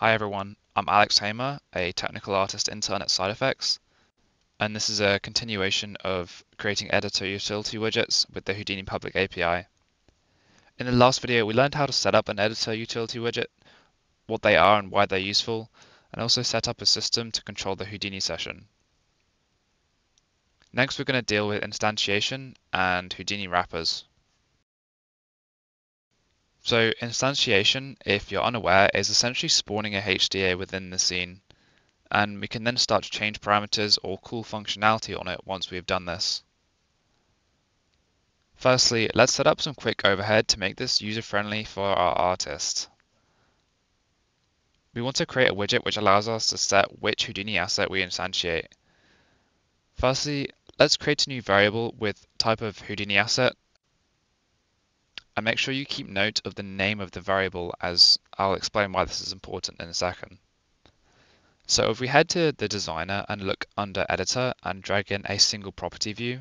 Hi everyone, I'm Alex Hamer, a technical artist intern at SideFX, and this is a continuation of creating editor utility widgets with the Houdini public API. In the last video, we learned how to set up an editor utility widget, what they are and why they're useful, and also set up a system to control the Houdini session. Next, we're going to deal with instantiation and Houdini wrappers. So instantiation, if you're unaware, is essentially spawning a HDA within the scene. And we can then start to change parameters or call functionality on it once we've done this. Firstly, let's set up some quick overhead to make this user-friendly for our artist. We want to create a widget which allows us to set which Houdini asset we instantiate. Firstly, let's create a new variable with type of Houdini asset and make sure you keep note of the name of the variable as I'll explain why this is important in a second. So if we head to the designer and look under editor and drag in a single property view,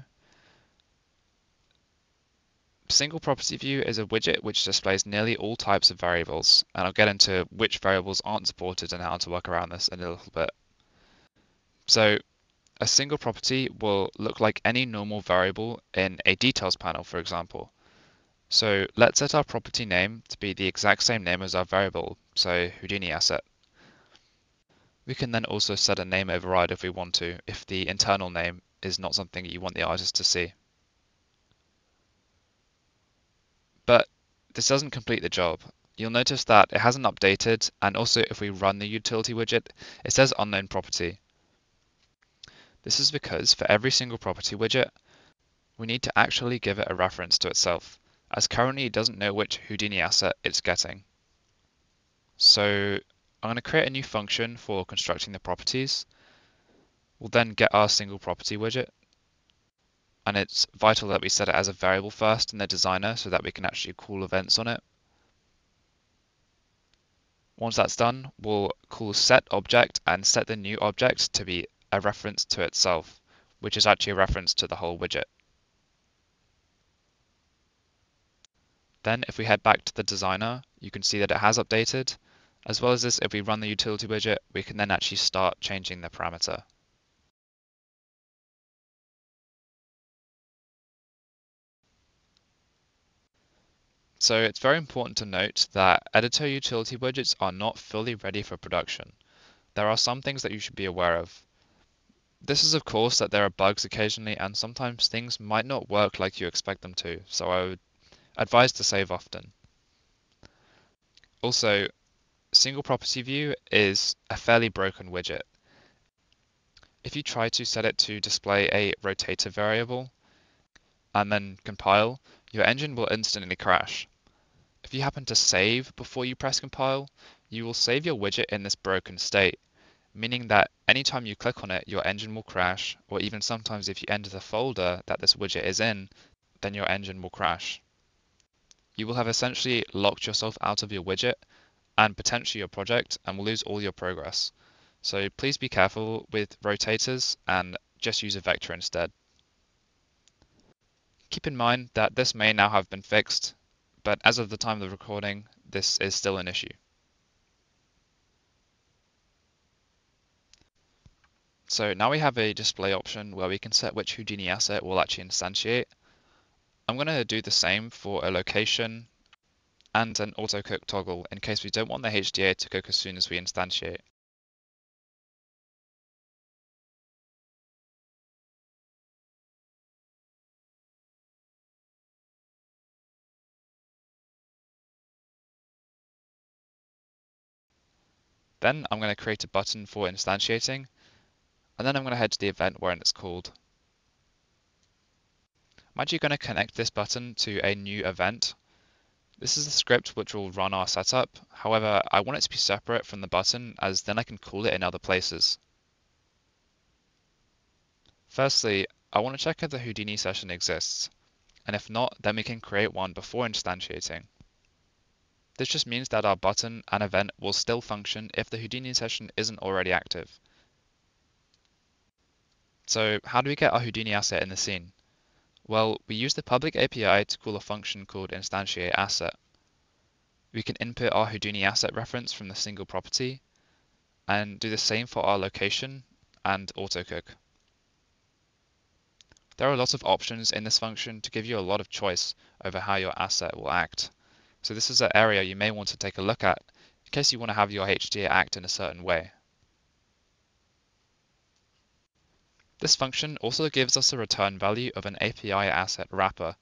single property view is a widget which displays nearly all types of variables and I'll get into which variables aren't supported and how to work around this in a little bit. So a single property will look like any normal variable in a details panel, for example. So let's set our property name to be the exact same name as our variable, so Houdini asset. We can then also set a name override if we want to, if the internal name is not something you want the artist to see. But this doesn't complete the job. You'll notice that it hasn't updated, and also if we run the utility widget, it says unknown property. This is because for every single property widget, we need to actually give it a reference to itself as currently it doesn't know which Houdini asset it's getting. So I'm going to create a new function for constructing the properties. We'll then get our single property widget. And it's vital that we set it as a variable first in the designer so that we can actually call events on it. Once that's done, we'll call set object and set the new object to be a reference to itself, which is actually a reference to the whole widget. Then if we head back to the designer, you can see that it has updated. As well as this, if we run the utility widget, we can then actually start changing the parameter. So it's very important to note that editor utility widgets are not fully ready for production. There are some things that you should be aware of. This is of course that there are bugs occasionally and sometimes things might not work like you expect them to, so I would Advised to save often. Also, single property view is a fairly broken widget. If you try to set it to display a rotator variable and then compile, your engine will instantly crash. If you happen to save before you press compile, you will save your widget in this broken state, meaning that anytime you click on it, your engine will crash, or even sometimes if you enter the folder that this widget is in, then your engine will crash you will have essentially locked yourself out of your widget and potentially your project and will lose all your progress. So please be careful with rotators and just use a vector instead. Keep in mind that this may now have been fixed, but as of the time of the recording, this is still an issue. So now we have a display option where we can set which Houdini asset we'll actually instantiate I'm going to do the same for a location and an auto cook toggle in case we don't want the HDA to cook as soon as we instantiate. Then I'm going to create a button for instantiating, and then I'm going to head to the event where it's called. I'm actually going to connect this button to a new event. This is the script which will run our setup. However, I want it to be separate from the button as then I can call it in other places. Firstly, I want to check if the Houdini session exists, and if not, then we can create one before instantiating. This just means that our button and event will still function if the Houdini session isn't already active. So how do we get our Houdini asset in the scene? Well, we use the public API to call a function called instantiate asset. We can input our Houdini asset reference from the single property, and do the same for our location and autocook. There are a lot of options in this function to give you a lot of choice over how your asset will act. So this is an area you may want to take a look at in case you want to have your HDA act in a certain way. This function also gives us a return value of an API asset wrapper,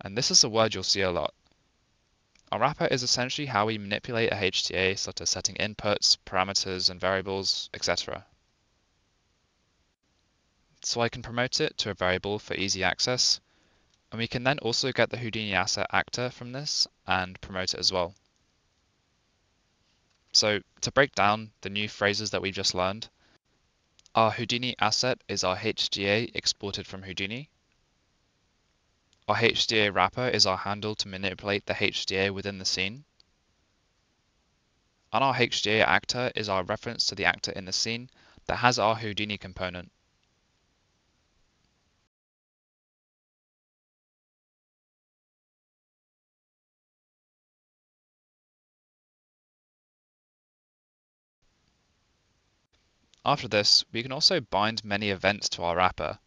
and this is a word you'll see a lot. A wrapper is essentially how we manipulate a HDA such as setting inputs, parameters and variables, etc. So I can promote it to a variable for easy access, and we can then also get the Houdini asset actor from this and promote it as well. So to break down the new phrases that we've just learned, our Houdini asset is our HDA exported from Houdini. Our HDA wrapper is our handle to manipulate the HDA within the scene. And our HDA actor is our reference to the actor in the scene that has our Houdini component. After this, we can also bind many events to our wrapper.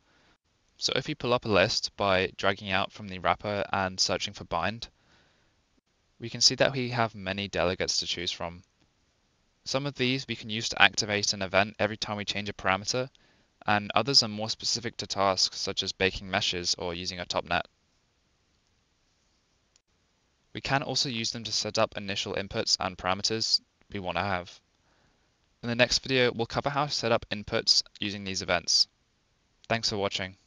So if we pull up a list by dragging out from the wrapper and searching for bind, we can see that we have many delegates to choose from. Some of these we can use to activate an event every time we change a parameter, and others are more specific to tasks such as baking meshes or using a topnet. We can also use them to set up initial inputs and parameters we want to have. In the next video, we'll cover how to set up inputs using these events. Thanks for watching.